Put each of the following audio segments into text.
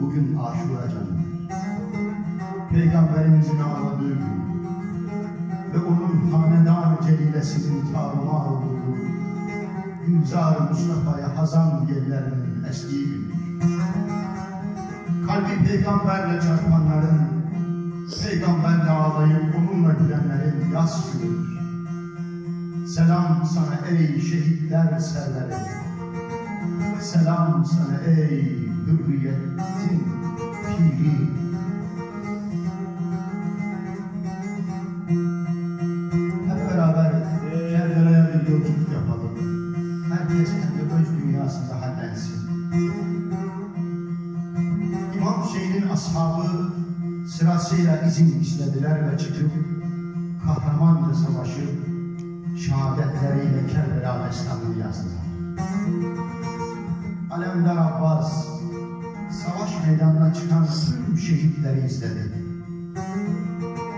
Bugün aşura canım. Peygamberimizin ağladığı gün ve onun hanedan celilesinin tarumar olduğu Gülzar Mustafa'ya hazan yerlerinin estiği gün. Kalbi peygamberle çarpanların, peygamberle ağlayıp onunla gülenlerin yaz günüdür. Selam sana ey şehitler serleri. Selam sana ey hürriyetin piri. Hep beraber Kerbela'ya bir yolculuk yapalım. Herkes kendi öz dünyasında hallensin. İmam Hüseyin'in ashabı sırasıyla izin istediler ve çıkıp kahramanca savaşıp şehadetleriyle Kerbela destanını yazdılar. Alemdar Abbas savaş meydanına çıkan tüm şehitleri izledi.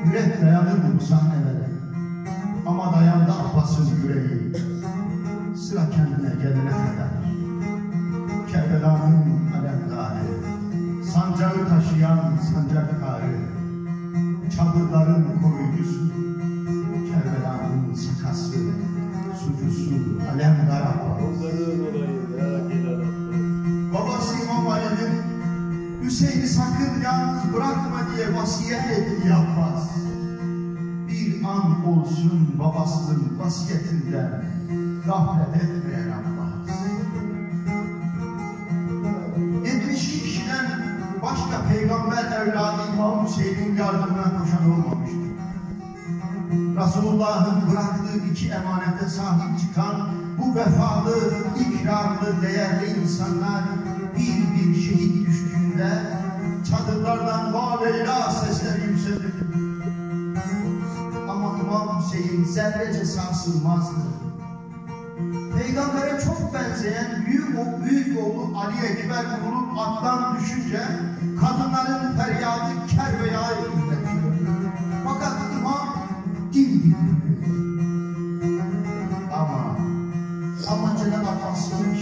Yürek dayanırdı bu sahnelere. Ama dayandı Abbas'ın yüreği. Sıra kendine gelene kadar. Kerbela'nın alemdarı, sancağı taşıyan sancaktarı, çadırların koruyucusu, Hüseyin'i sakın yalnız bırakma diye vasiyet Abbas. Bir an olsun babasının vasiyetinden gaflet etmeyen Abbas. 72 kişiden başka peygamber evladı İmam Hüseyin'in yardımına koşan olmamıştır. Resulullah'ın bıraktığı iki emanete sahip çıkan bu vefalı, ikrarlı, değerli insanlar bir bir şehit düştüğünde çadırlardan valeyla sesleri yükseldi. Ama İmam Hüseyin zerrece sarsılmazdı. Peygambere çok benzeyen büyük, o büyük oğlu Ali Ekber vurup attan düşünce kadınların feryadı Kerbela'yı inletiyor. Fakat imam dimdik. Ama ama Cenab-ı Abbas'ın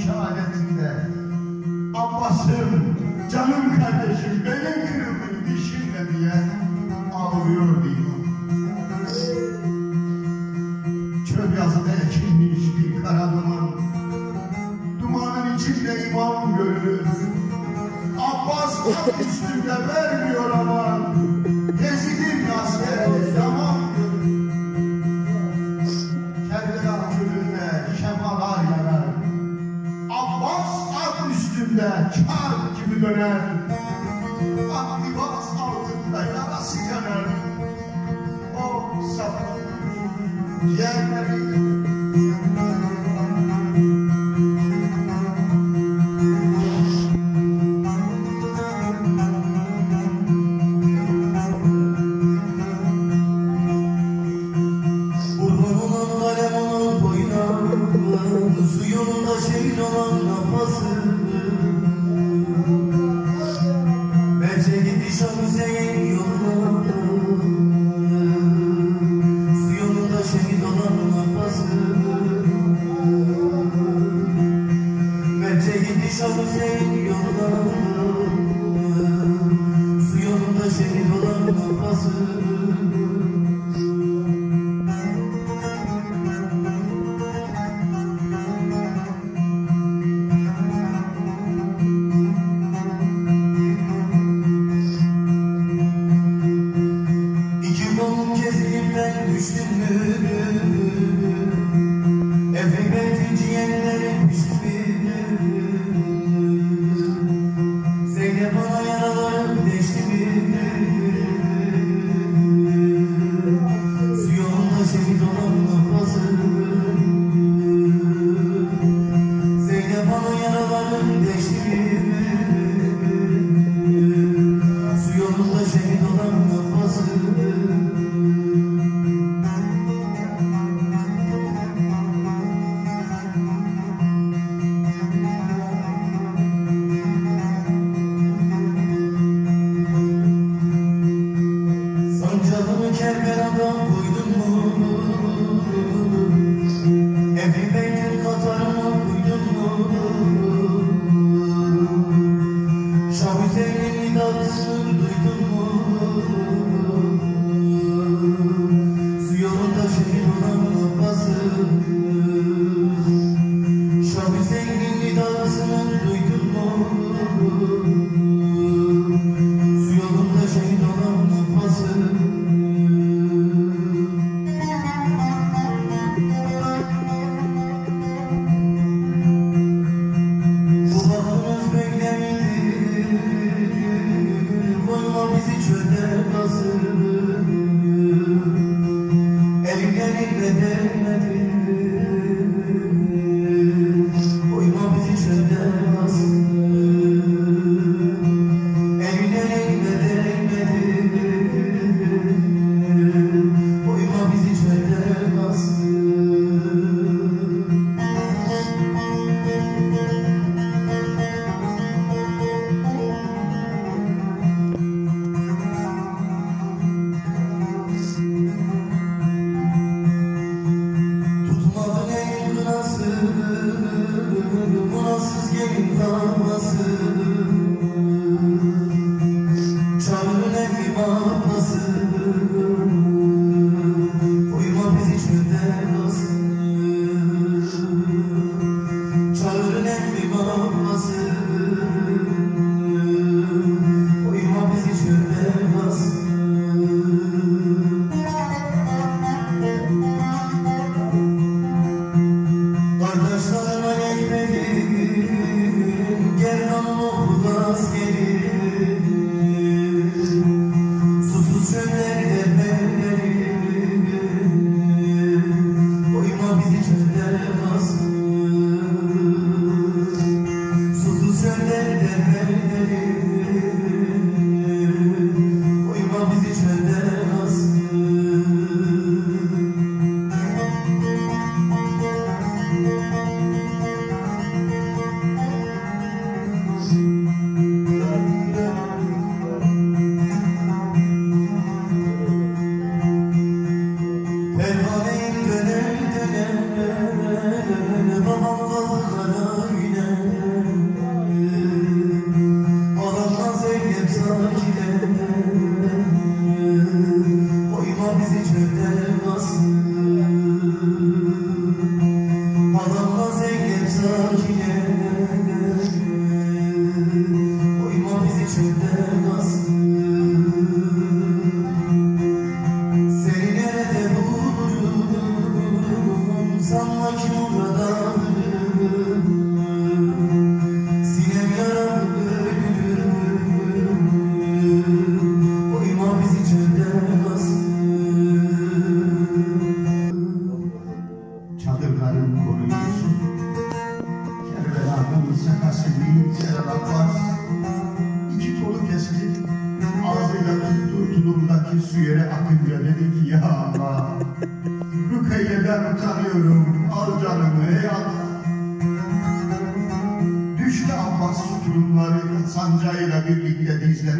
Abbas'ım, canım Yeah, Jesus.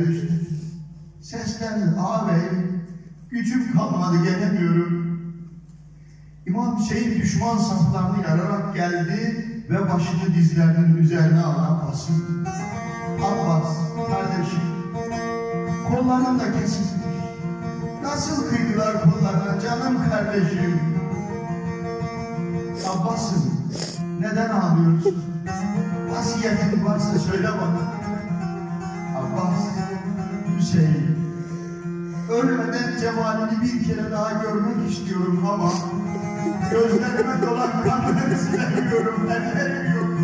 gündüz. Seslendim ağabey, gücüm kalmadı gelemiyorum. İmam Hüseyin düşman saflarını yararak geldi ve başını dizlerinin üzerine alan Kasım. Abbas, kardeşim, kolların da kesilmiş. Nasıl kıydılar kollarına canım kardeşim? Abbas'ım, neden ağlıyorsun? Vasiyetin varsa söyle bana. Abbas, Hüseyin. Ölmeden cemalini bir kere daha görmek istiyorum ama gözlerime dolan kanını silemiyorum, ben vermiyorum.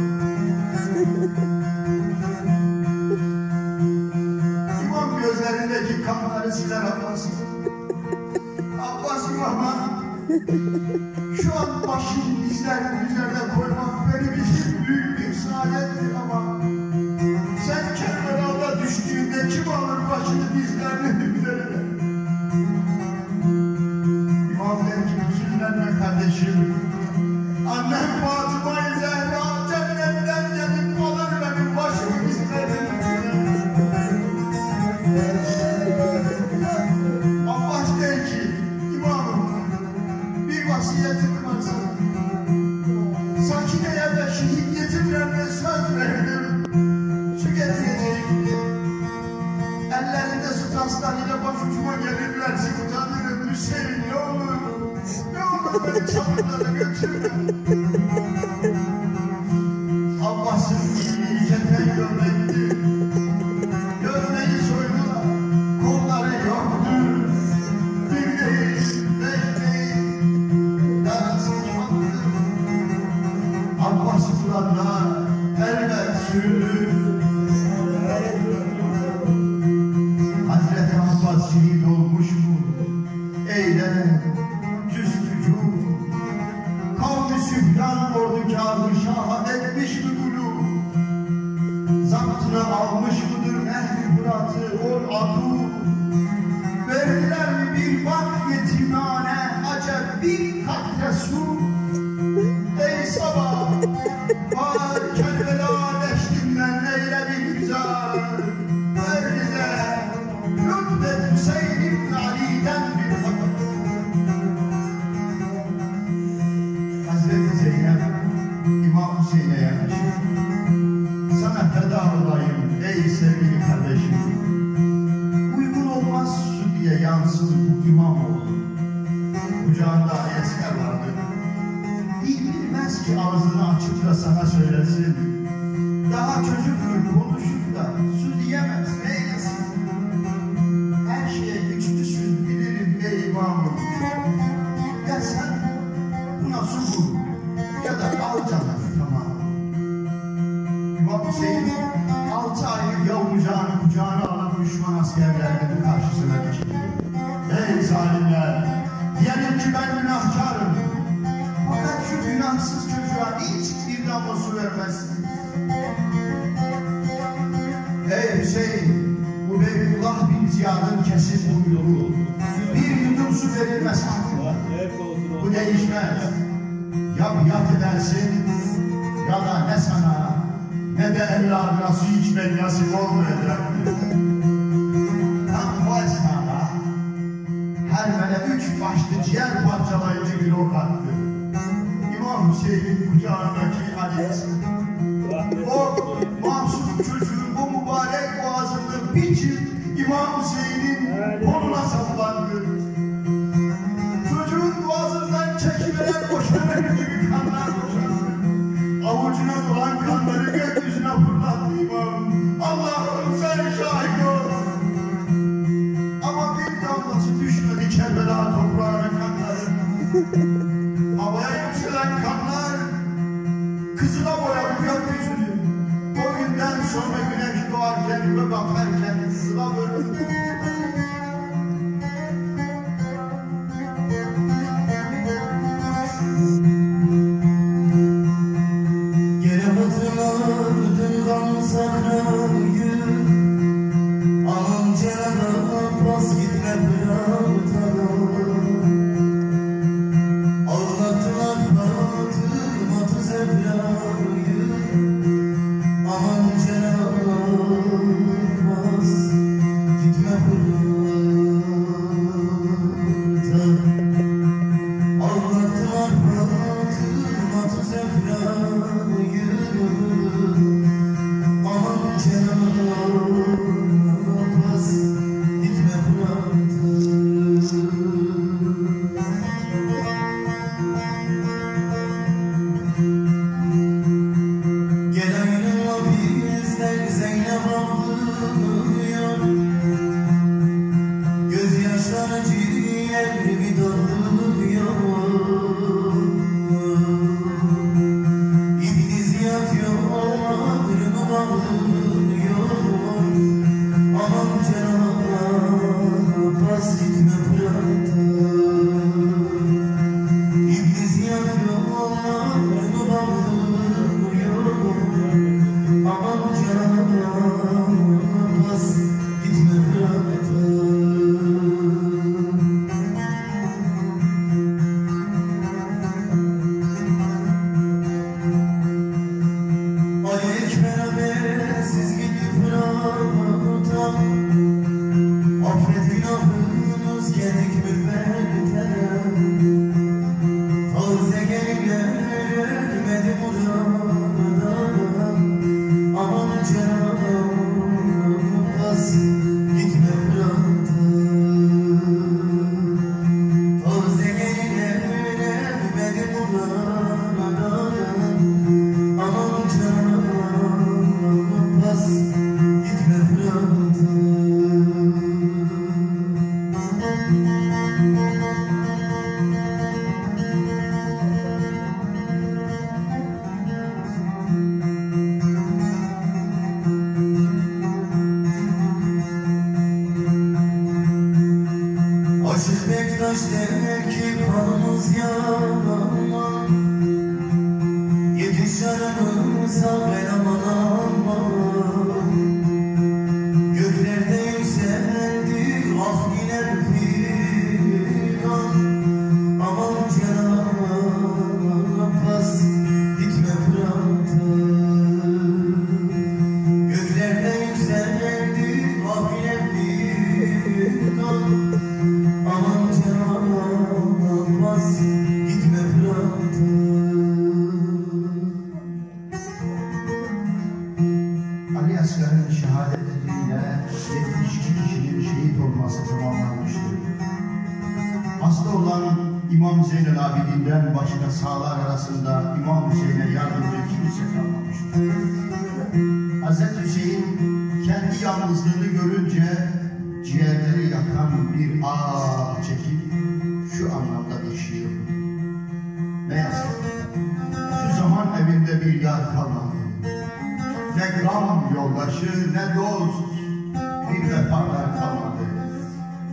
truth. İmamoğlu. Ya sen buna su bul ya da al canını tamam. İmam Hüseyin altı aylık yavrucağını kucağına alıp düşman askerlerinin karşısına geçti. Ey zalimler! Diyelim ki ben günahkarım. Fakat şu günahsız çocuğa niçin bir damla su vermezsiniz? Ey Hüseyin! Bu Beytullah bin Ziyad'ın kesin buyruğu. Bir yudum su verilmez o? Bu değişmez. Ya biat edersin ya da ne sana ne de evladına su içmek nasip olmayacak. Tam bu esnada her mele üç başlı ciğer parçalayıcı bir ok attı. İmam Hüseyin'in kucağındaki Rahmet o masum çocuğun bu mübarek boğazını biçip İmam Hüseyin'in Havaya yükselen kanlar Kızıla boyadı gökyüzünü. O günden sonra güneş doğarken ve bakarken kızıla bölündü. Hazreti Hüseyin kendi yalnızlığını görünce ciğerleri yakan bir ağ çekip şu anlamda değişiyor. Ne yazık şu zaman evinde bir yar kalmadı. Ne gram yoldaşı ne dost bir vefalar kalmadı.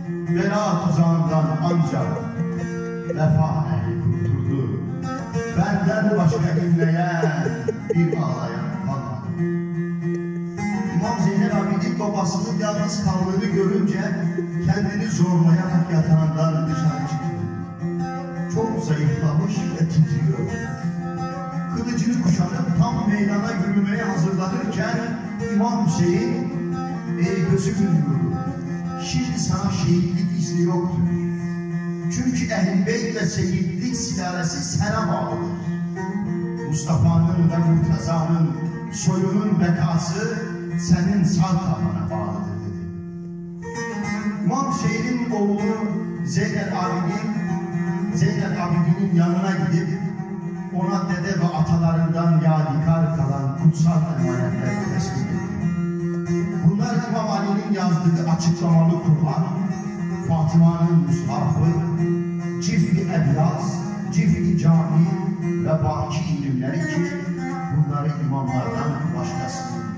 Bela tuzağından ancak vefa ehli kurtuldu. Benden başka dinleyen bir ağlayan babasının yalnız kaldığını görünce kendini zorlayarak yatağından dışarı çıktı. Çok zayıflamış ve titriyor. Kılıcını kuşanıp tam meydana yürümeye hazırlanırken İmam Hüseyin ey gözümün nuru şimdi sana şehitlik izni yoktur. Çünkü Beyt ve Seyyidlik silalesi sana bağlıdır. Mustafa'nın ve Murtaza'nın soyunun bekası senin sağ kalmana bağlıdır dedi. İmam Hüseyin'in oğlu Zeynel Abidin, Zeynel Abidin'in yanına gidip ona dede ve atalarından yadigar kalan kutsal emanetler teslim etti. Bunlar İmam Ali'nin yazdığı açıklamalı Kur'an, Fatıma'nın Mushafı, Cifri Ebyaz, Cifri Cami ve baki ilimleri ki bunları imamlardan başkasının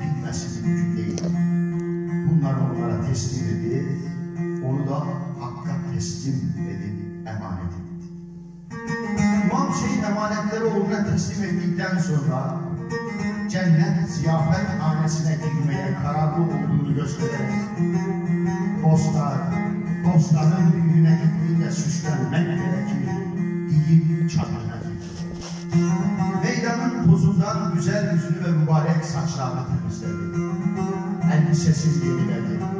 teslim edip, onu da Hakk'a teslim edip emanet etti. İmam Hüseyin emanetleri oğluna teslim ettikten sonra cennet ziyafet hanesine girmeye kararlı olduğunu göstererek dostlar, dostların düğüne gittiğinde süslenmek gerekir deyip çadırına. Meydanın tozundan güzel yüzünü ve mübarek saçlarını temizledi. Elbisesini yeniledi.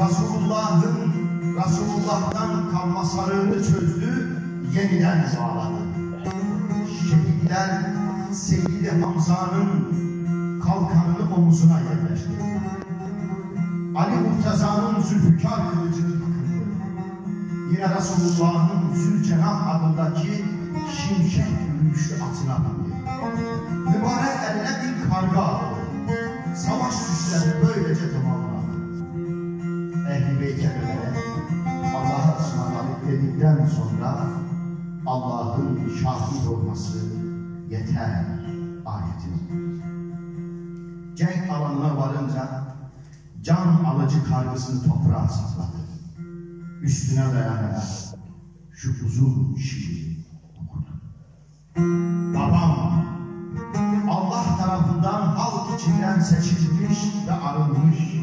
Resulullah'ın Resulullah'tan kalma sarığını çözdü, yeniden bağladı. Şehitler Seyyid-i Hamza'nın kalkanını omuzuna yerleştirdi. Ali Murtaza'nın zülfikar kılıcını takıldı. Yine Resulullah'ın Zülcenah adındaki şimşek yürüyüşlü atına bindi. Dedikten sonra Allah'ın şahit olması yeter ayetini. Cenk alanına varınca can alıcı kargısını toprağa sapladı. Üstüne dayanarak şu uzun şiiri okudu. Babam Allah tarafından halk içinden seçilmiş ve arınmış